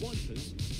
Wipers,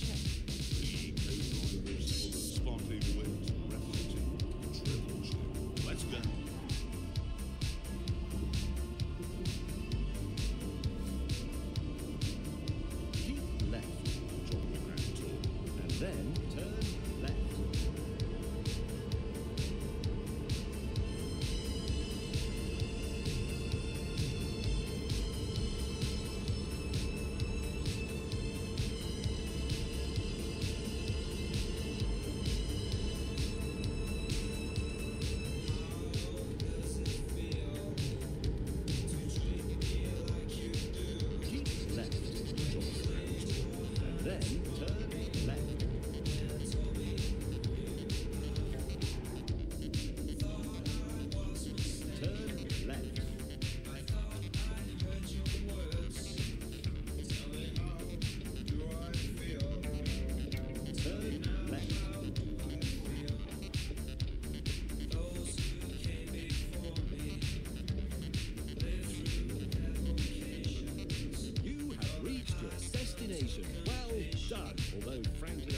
done.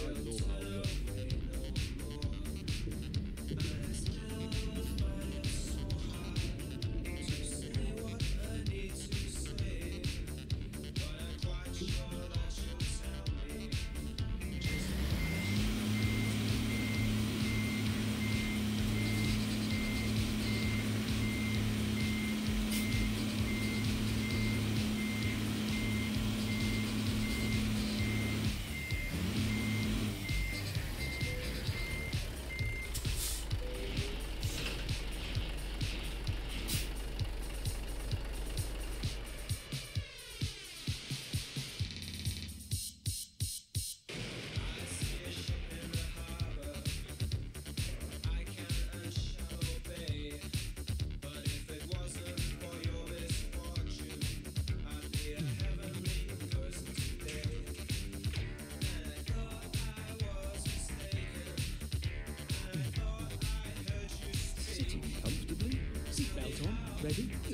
Ready?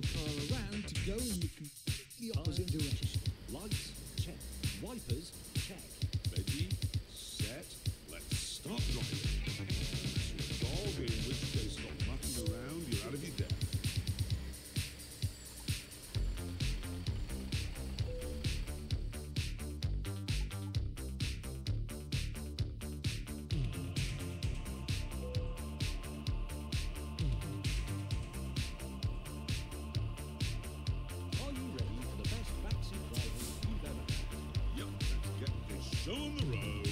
Turning your on the road.